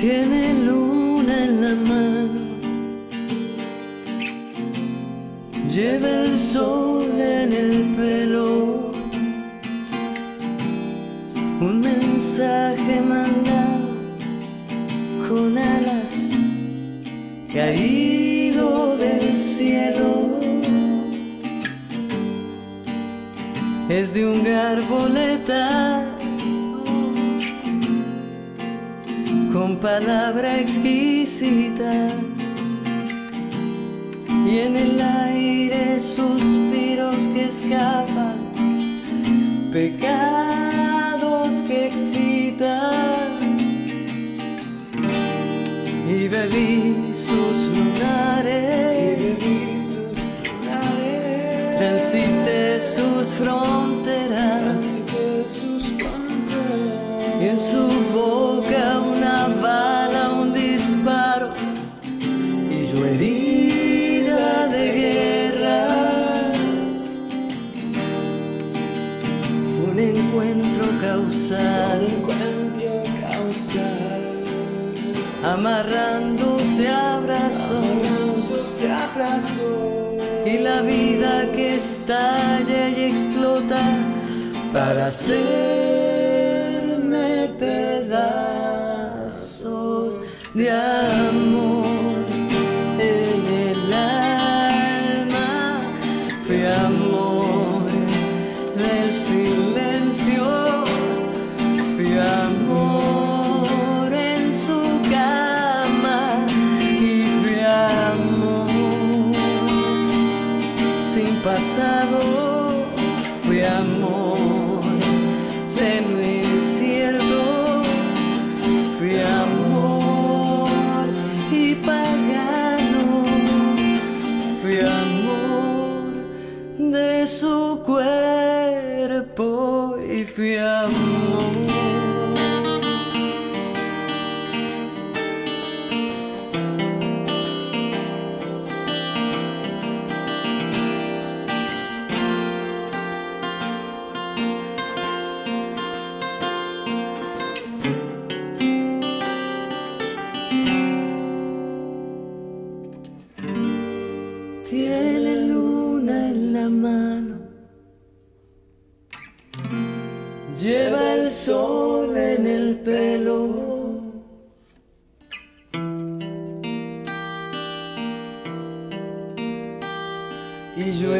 Tiene luna en la mano, lleva el sol en el pelo, un mensaje mandado con alas caído del cielo. Es de un garboleta con palabra exquisita. Y en el aire suspiros que escapan, pecados que excitan. Y bebí sus lunares, transité sus fronteras. Y en su boca causal, encuentro causal, amarrándose a brazos se abrazó y la vida que estalla y explota para hacerme pedazos de amor pasado, fui amor de lo incierto, fui amor y pagano, fui amor de su cuerpo y fui amor. Tiene luna en la mano, lleva el sol en el pelo. Y yo